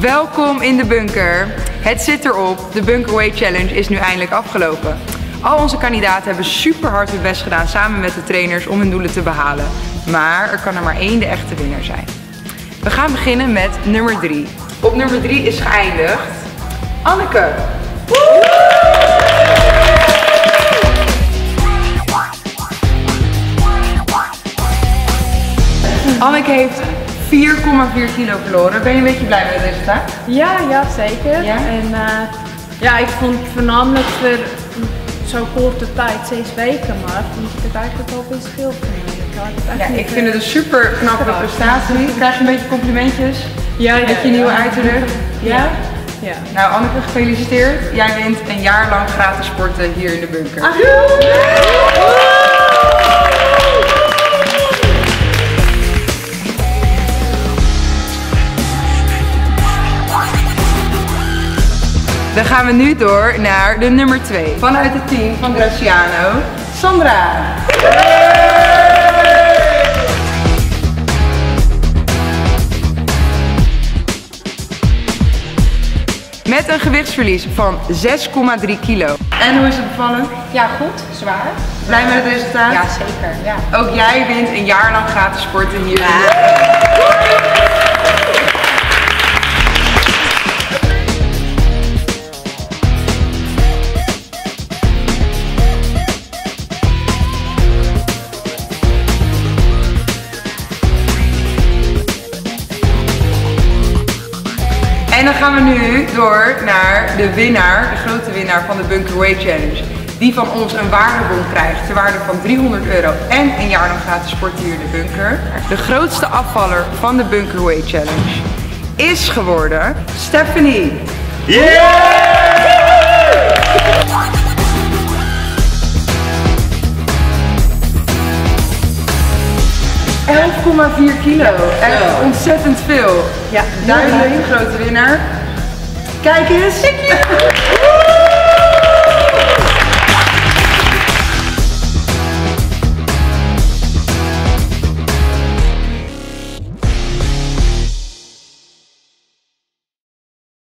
Welkom in de bunker. Het zit erop. De Bunkerweight Challenge is nu eindelijk afgelopen. Al onze kandidaten hebben super hard hun best gedaan samen met de trainers om hun doelen te behalen. Maar er kan er maar één de echte winnaar zijn. We gaan beginnen met nummer 3. Op nummer 3 is geëindigd Anneke. Anneke heeft 4,4 kilo verloren. Ben je een beetje blij met het resultaat? Ja, ja zeker. Ja? En uh, ja, ik vond voornamelijk voor zo'n korte tijd, zes weken maar, vond ik het eigenlijk al best veel Ja, ik vind het een super knappe prestatie. Krijg je een beetje complimentjes? Ja, ja Met je nieuwe ja. uiterlijk? Ja? ja? Nou Anneke, gefeliciteerd. Jij wint een jaar lang gratis sporten hier in de bunker. Ah, Dan gaan we nu door naar de nummer 2. Vanuit het team van Graciano, Sandra. Met een gewichtsverlies van 6,3 kilo. En hoe is het bevallen? Ja, goed. Zwaar. Blij met het resultaat? Ja, zeker. Ja. Ook jij wint een jaar lang gratis sporten hier. Ja. En dan gaan we nu door naar de winnaar, de grote winnaar van de Bunker Weight Challenge. Die van ons een waardebon krijgt ter waarde van 300 euro en een jaar lang gratis in de bunker. De grootste afvaller van de Bunker Weight Challenge is geworden Stephanie. Yeah! 11,4 kilo. Echt ontzettend veel. Ja, duidelijk de grote winnaar. Kijk eens.